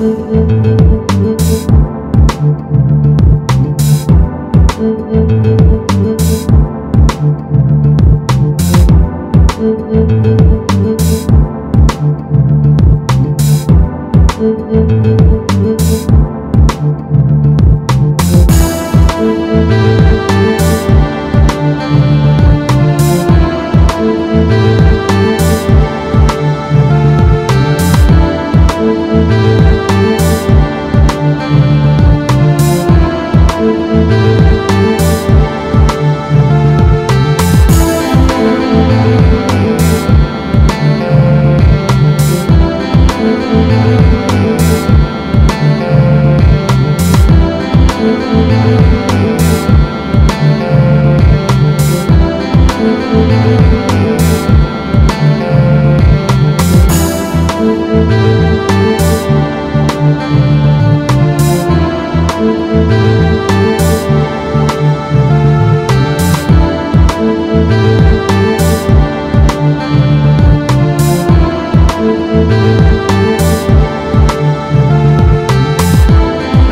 Thank you.